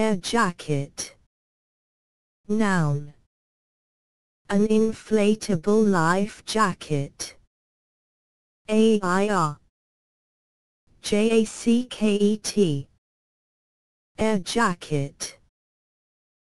A jacket. Noun. An inflatable life jacket. A-I-R. J-A-C-K-E-T. Air jacket.